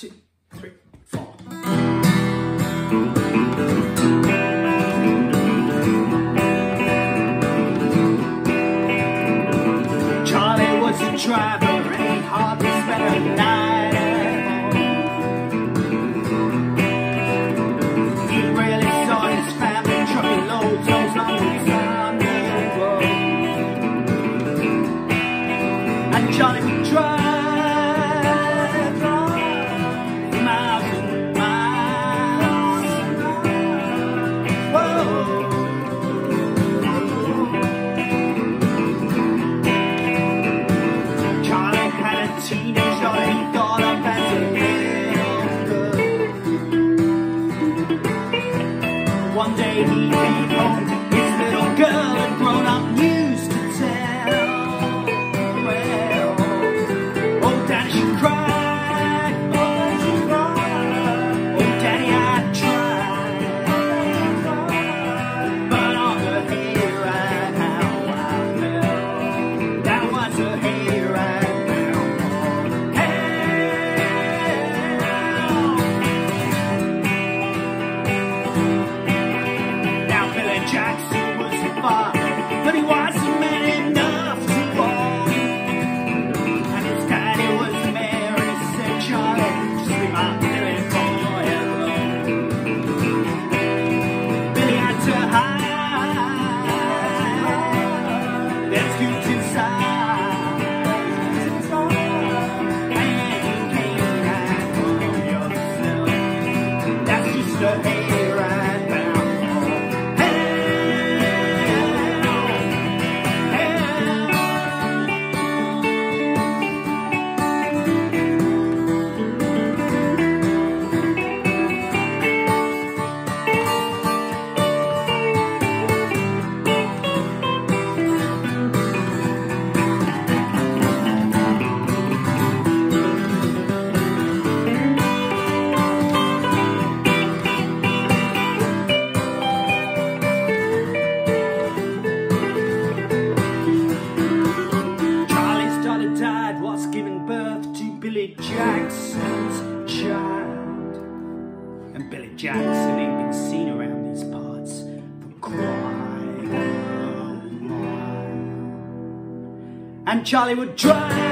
two, three, four. Charlie was a driver and hardly spent a night. He saw his family trucking loads long Sunday road. And Charlie would drive Jackson was a father, but he wasn't That's just Billy Jackson's child. And Billy Jackson ain't been seen around these parts for quite a while. And Charlie would drive